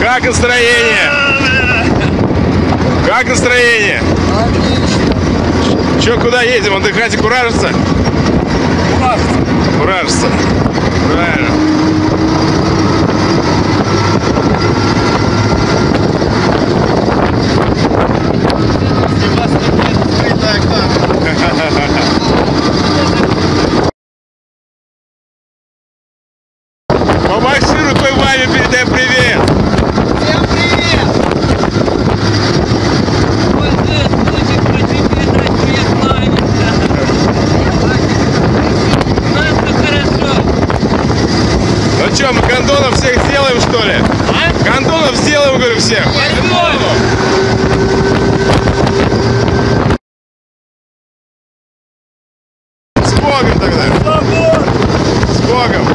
Как настроение? Как настроение? Отлично. Че, куда едем? Отдыхать и куражиться? Куражиться. Правильно. Так, так. Помаши рукой маме, передай привет. Что, мы кондонов всех сделаем, что ли? А? Кондонов сделаем, говорю, всех. По-любому. С Богом тогда. С Богом.